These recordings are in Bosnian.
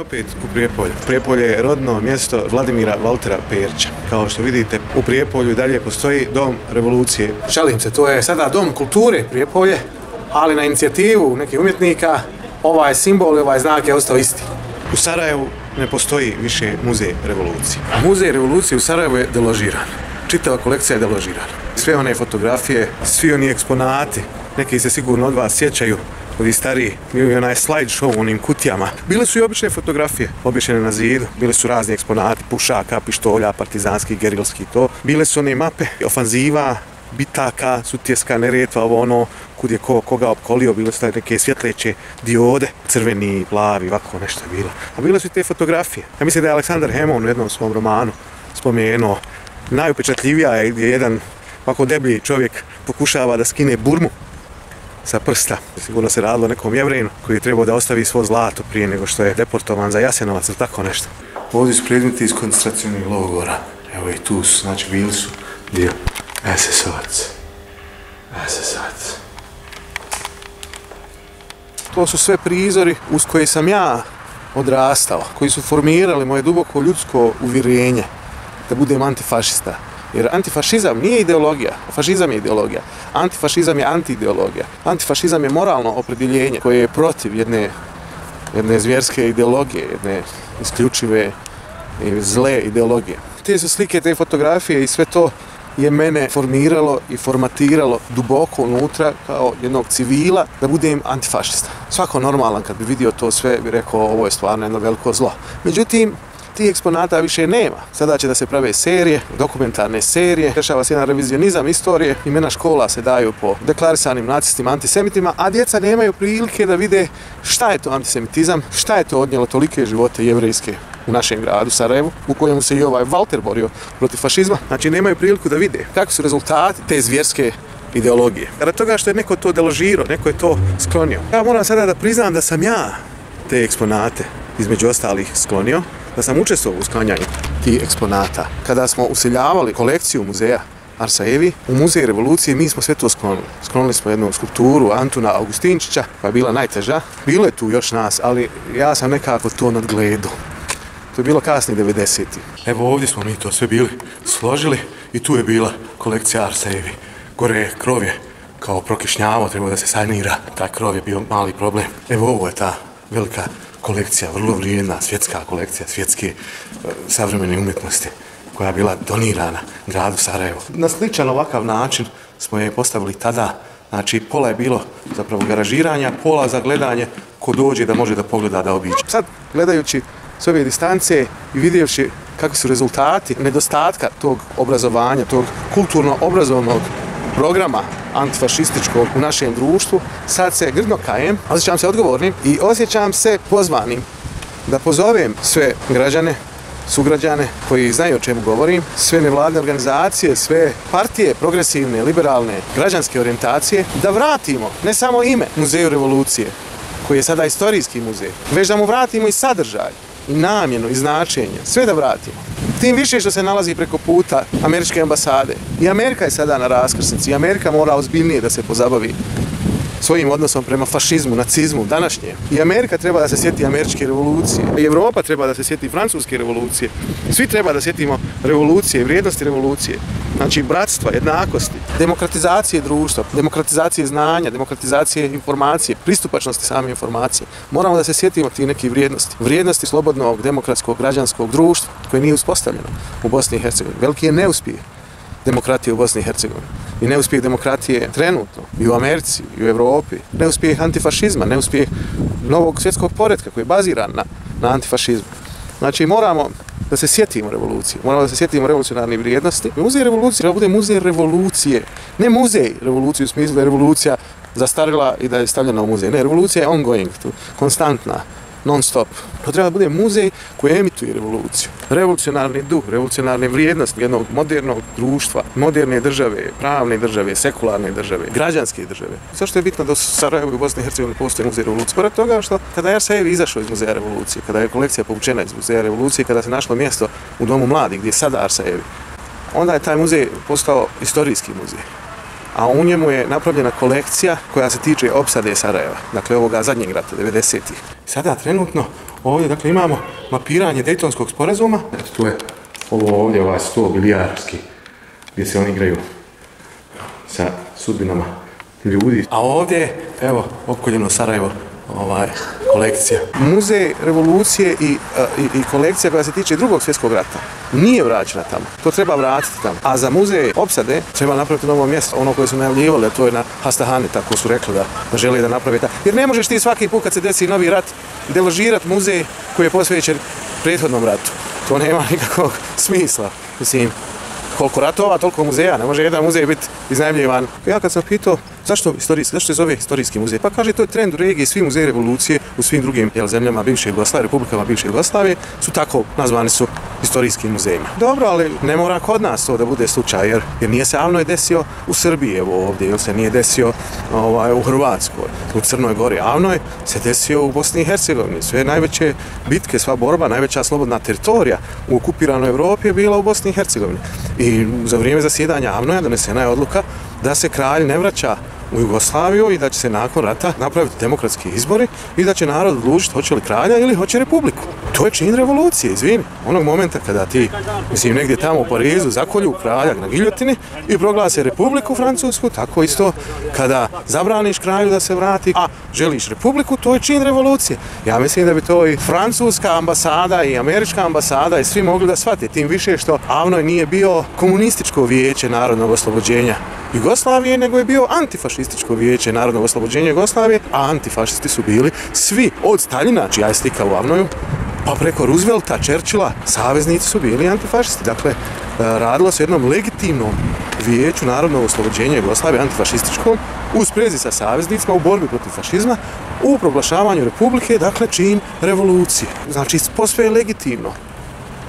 opet u Prijepolju. Prijepolje je rodno mjesto Vladimira Valtera Perća. Kao što vidite, u Prijepolju dalje postoji Dom revolucije. Šalim se, to je sada Dom kulture Prijepolje, ali na inicijativu nekih umjetnika ovaj simbol i ovaj znak je ostao isti. U Sarajevu ne postoji više muzej revolucije. Muzej revolucije u Sarajevu je deložiran. Čitava kolekcija je deložirana. Sve one fotografije, svi oni eksponati, neki se sigurno od vas sjećaju, ovi stariji, je onaj slide show u onim kutijama. Bile su i obične fotografije, obješene na zidu, bile su razni eksponati, pušaka, pištolja, partizanski, gerilski, to. Bile su one mape, ofanziva, bitaka, sutjeska, neretva, ovo ono, kud je ko, koga opkolio, bile su neke svjetleće diode, crveni, plavi, ovako nešto je bilo. A bile su i te fotografije. Ja mislim da je Aleksandar Hemon u jednom svom romanu spomenuo, najupečatljivija je gdje jedan ovako deblji čovjek pokušava da skine burmu sa prsta. Sigurno se radilo nekom jevrejnu koji je trebao da ostavi svo zlato prije nego što je deportovan za Jasenovac ili tako nešto. Ovdje su predmeti iz koncentracijnih logora. Evo i tu su, znači bili su dio SS-ovac. SS-ovac. To su sve prizori uz koje sam ja odrastao, koji su formirali moje duboko ljudsko uvjerenje da budem antifašista. Jer antifašizam nije ideologija, fašizam je ideologija. Antifašizam je antiideologija. Antifašizam je moralno opredjeljenje koje je protiv jedne, jedne zvjerske ideologije, jedne isključive i zle ideologije. Te su slike, te fotografije i sve to je mene formiralo i formatiralo duboko unutra kao jednog civila da budem antifašista. Svako normalan kad bi vidio to sve bi rekao ovo je stvarno jedno veliko zlo. Međutim, ti eksponata više nema. Sada će da se prave serije, dokumentarne serije, dešava se jedan revizionizam istorije, imena škola se daju po deklarisanim nacistima, antisemitima, a djeca nemaju prilike da vide šta je to antisemitizam, šta je to odnijelo tolike živote jevrejske u našem gradu Sarajevu, u kojem se i ovaj Walter borio protiv fašizma. Znači, nemaju priliku da vide kako su rezultati te zvjerske ideologije. Rad toga što je neko to deložirao, neko je to sklonio. Ja moram sada da priznam da sam ja te eksponate između ostalih sklonio, da sam učestvovao u sklanjanju tih eksponata. Kada smo useljavali kolekciju muzeja Arsaevi, u muzej revolucije mi smo sve to sklonili. Sklonili smo jednu skulpturu Antuna Augustinčića, koja je bila najteža. Bilo je tu još nas, ali ja sam nekako to nadgledao. To je bilo kasni 90. Evo ovdje smo mi to sve bili složili i tu je bila kolekcija Arsaevi. Gore je krov je kao prokišnjavo, treba da se sanira. Taj krov je bio mali problem. Evo ovo je ta velika kolekcija, vrlo vrijedna svjetska kolekcija svjetske e, savremene umjetnosti koja je bila donirana gradu Sarajevo. Na sličan ovakav način smo je postavili tada, znači pola je bilo zapravo garažiranja, pola za gledanje ko dođe da može da pogleda da obiđe. Sad, gledajući s ove distance i vidjevši kakvi su rezultati nedostatka tog obrazovanja, tog kulturno-obrazovnog programa antifašističkog u našem društvu, sad se grdno kajem, osjećam se odgovornim i osjećam se pozvanim da pozovem sve građane, sugrađane koji znaju o čemu govorim, sve nevladne organizacije, sve partije progresivne, liberalne, građanske orijentacije, da vratimo ne samo ime Muzeju revolucije, koji je sada istorijski muzej, već da mu vratimo i sadržaj, i namjenu, i značenje, sve da vratimo. Tim više što se nalazi preko puta američke ambasade. I Amerika je sada na raskrsnici. I Amerika mora ozbiljnije da se pozabavi svojim odnosom prema fašizmu, nacizmu, današnje. I Amerika treba da se sjeti američke revolucije. I Evropa treba da se sjeti francuske revolucije. Svi treba da sjetimo revolucije, vrijednosti revolucije. Znači, bratstva, jednakosti, demokratizacije društva, demokratizacije znanja, demokratizacije informacije, pristupačnosti same informacije. Moramo da se sjetimo ti neki vrijednosti. Vrijednosti slobodnog, demokratskog, građanskog društva koje nije uspostavljeno u Bosni i Hercegovini. Veliki je neuspjeh demokratije u Bosni i Hercegovini. I neuspjeh demokratije trenutno i u Americi i u Evropi. Neuspjeh antifašizma, neuspjeh novog svjetskog poredka koji je baziran na, na antifašizmu. Znači moramo da se sjetimo revolucije, moramo da se sjetimo revolucionarne vrijednosti. Muzej revolucije treba bude muzej revolucije, ne muzej revolucije u smislu da je revolucija zastarila i da je stavljena u muzej. Ne, revolucija je ongoing, tu, konstantna non stop. To treba da bude muzej koji emituje revoluciju. Revolucionarni duh, revolucionarne vrijednosti jednog modernog društva, moderne države, pravne države, sekularne države, građanske države. Zašto je bitno da u Sarajevo i Bosni i Hercegovini postoje muzej revolucije? Pored toga što kada je Arsajev izašao iz muzeja revolucije, kada je kolekcija povučena iz muzeja revolucije, kada se našlo mjesto u domu mladih gdje je sada Arsajevi, onda je taj muzej postao istorijski muzej a u njemu je napravljena kolekcija koja se tiče opsade Sarajeva, dakle ovoga zadnjeg rata, 90-ih. Sada trenutno ovdje dakle imamo mapiranje Dejtonskog sporazuma. Eto tu je ovo ovdje, ovaj sto bilijarski, gdje se oni igraju sa sudbinama ljudi. A ovdje, evo, opkoljeno Sarajevo, ovaj, kolekcija. Muzej revolucije i, i, i kolekcija koja se tiče drugog svjetskog rata nije vraćena tamo. To treba vratiti tamo. A za muzej opsade treba napraviti novo mjesto. Ono koje su najavljivali, to je na Hastahani, tako su rekli da, da žele da naprave ta. Jer ne možeš ti svaki put kad se desi novi rat deložirati muzej koji je posvećen prethodnom ratu. To nema nikakvog smisla. Mislim, koliko ratova, toliko muzeja, ne može jedan muzej biti iznajemljivan. Ja kad sam pitao zašto, istorijski, zašto se zove istorijski muzej, pa kaže to je trend u regiji, svi muzeji revolucije u svim drugim jel, zemljama bivše Jugoslavije, republikama bivše Jugoslavije, su tako nazvani su istorijskim muzejima. Dobro, ali ne mora kod nas to da bude slučaj, jer, jer nije se avno je desio u Srbiji, evo ovdje, ili se nije desio ovaj, u Hrvatskoj, u Crnoj Gori, avno je se desio u Bosni i Hercegovini. Sve najveće bitke, sva borba, najveća slobodna teritorija u okupiranoj Evropi je bila u Bosni i Hercegovini. I za vrijeme zasjedanja avno je donesena je odluka da se kralj ne vraća u Jugoslaviju i da će se nakon rata napraviti demokratski izbori i da će narod odlučiti hoće li kralja ili hoće republiku. To je čin revolucije, izvini. Onog momenta kada ti, mislim, negdje tamo u Parizu zakolju kralja na giljotini i proglase republiku francusku, tako isto kada zabraniš kralju da se vrati, a želiš republiku, to je čin revolucije. Ja mislim da bi to i francuska ambasada i američka ambasada i svi mogli da shvate, tim više što Avnoj nije bio komunističko vijeće narodnog oslobođenja Jugoslavije, nego je bio antifašističko vijeće narodnog oslobođenja Jugoslavije, a antifašisti su bili svi od Staljina, čija je slika u Avnoju, pa preko Roosevelta, Churchilla, saveznici su bili antifašisti. Dakle, e, radilo se jednom legitimnom vijeću narodnog oslobođenja Jugoslavije, antifašističkom, u sprezi sa saveznicima, u borbi protiv fašizma, u proglašavanju republike, dakle, čin revolucije. Znači, posve je legitimno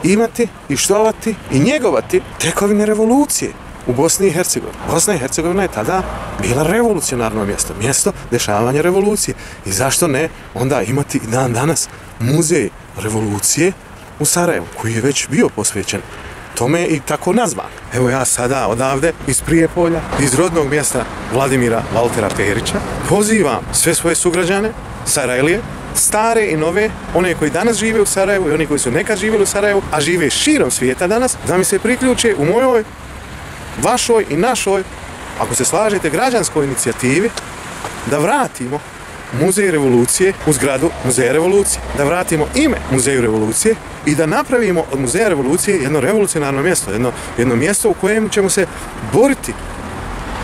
imati i štovati i njegovati tekovine revolucije u Bosni i Hercegovini. Bosna i Hercegovina je tada bila revolucionarno mjesto, mjesto dešavanja revolucije. I zašto ne onda imati i dan danas muzej revolucije u Sarajevu, koji je već bio posvećen tome i tako nazvan. Evo ja sada odavde iz Prijepolja, iz rodnog mjesta Vladimira Valtera Perića, pozivam sve svoje sugrađane, Sarajlije, stare i nove, one koji danas žive u Sarajevu i oni koji su nekad živjeli u Sarajevu, a žive širom svijeta danas, da mi se priključe u mojoj vašoj i našoj, ako se slažete, građanskoj inicijativi, da vratimo Muzej revolucije u zgradu Muzeja revolucije. Da vratimo ime Muzeju revolucije i da napravimo od Muzeja revolucije jedno revolucionarno mjesto, jedno, jedno mjesto u kojem ćemo se boriti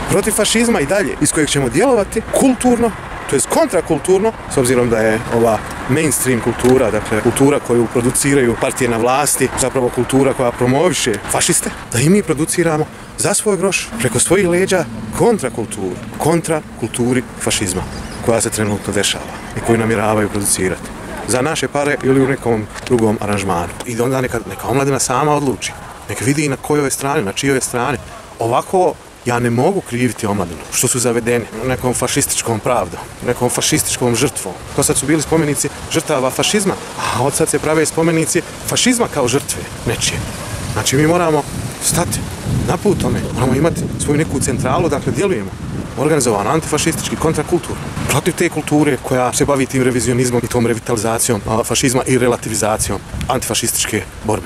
protiv fašizma i dalje, iz kojeg ćemo djelovati kulturno, to jest kontrakulturno, s obzirom da je ova mainstream kultura, dakle kultura koju produciraju partije na vlasti, zapravo kultura koja promoviše fašiste, da i mi produciramo za svoj groš, preko svojih leđa, kontrakulturu, kontrakulturi fašizma koja se trenutno dešava i koju namjeravaju producirati za naše pare ili u nekom drugom aranžmanu. I onda neka, neka omladina sama odluči. Neka vidi na kojoj strani, na čijoj strani. Ovako ja ne mogu kriviti omladinu što su zavedeni nekom fašističkom pravdom, nekom fašističkom žrtvom. To sad su bili spomenici žrtava fašizma, a od sad se prave spomenici fašizma kao žrtve nečije. Znači mi moramo stati na put tome, moramo imati svoju neku centralu, dakle djelujemo organizovano antifašistički kontrakulturno. protiv te kulture koja se bavi tim revizionizmom i tom revitalizacijom fašizma i relativizacijom antifašističke borbe.